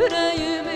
Yüreğim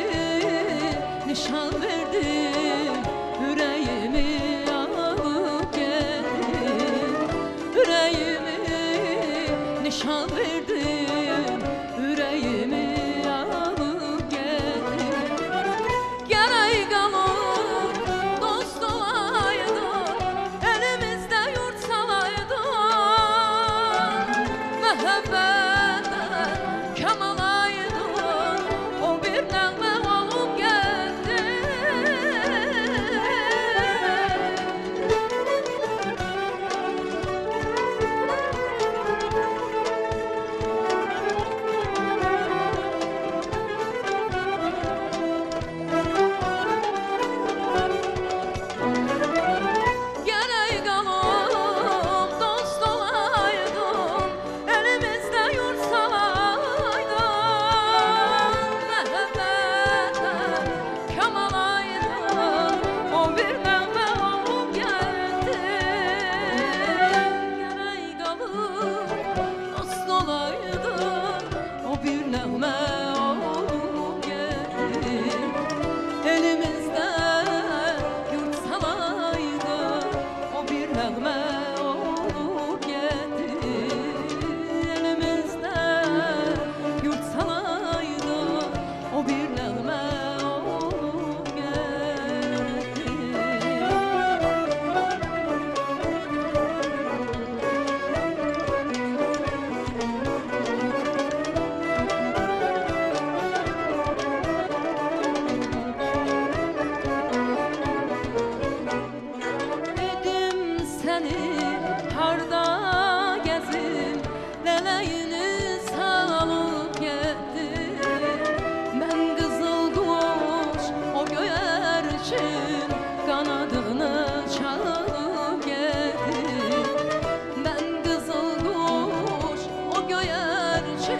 göğerçin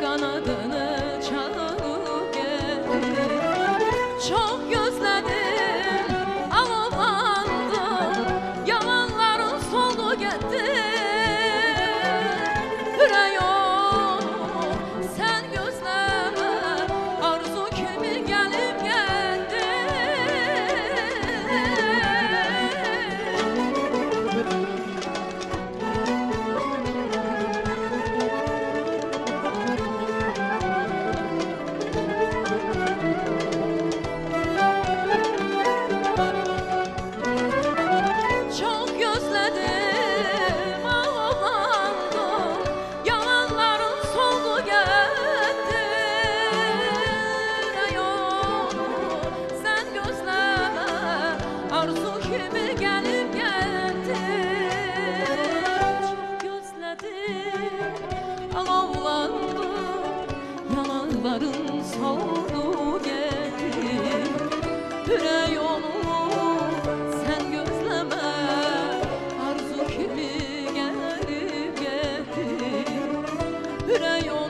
kanadını Süre yolu sen gözleme Arzu kimi gelip gitti Hüre yolu